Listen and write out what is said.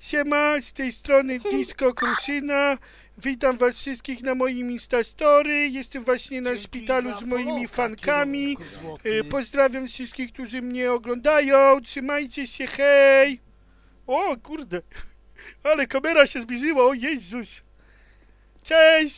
Siema, z tej strony Disco Kruszyna. Witam was wszystkich na moim Instastory. Jestem właśnie na szpitalu z moimi fankami. E, pozdrawiam wszystkich, którzy mnie oglądają. Trzymajcie się, hej! O kurde, ale kamera się zbliżyła, o Jezus! Cześć!